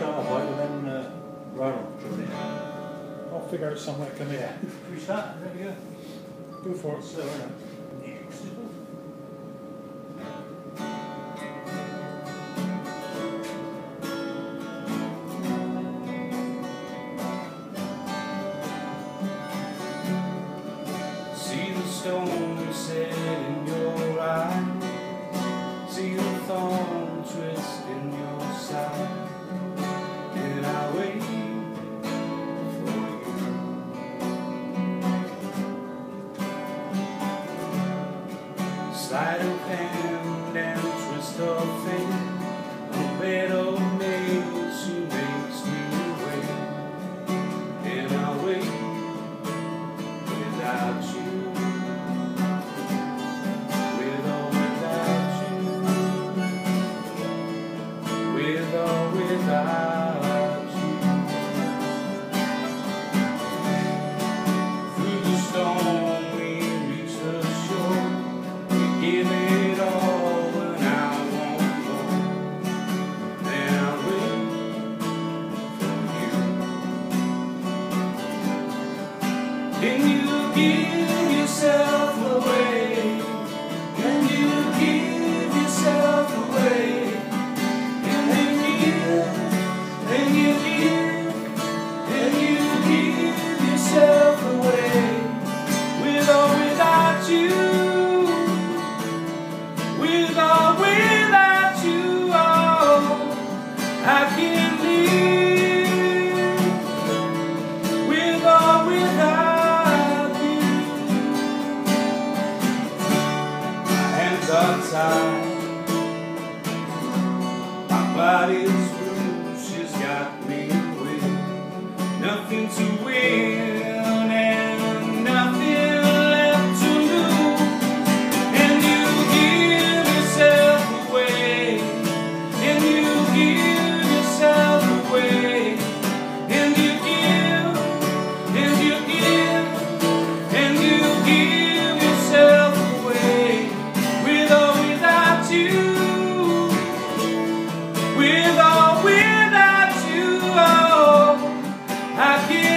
start a bloke and then uh, from there. I'll figure out some way to make it. Restart, there we go. Go for it. So, uh, Slide of hand and twist of fingers give it all. My body's bruised, she's got me with nothing to win. here.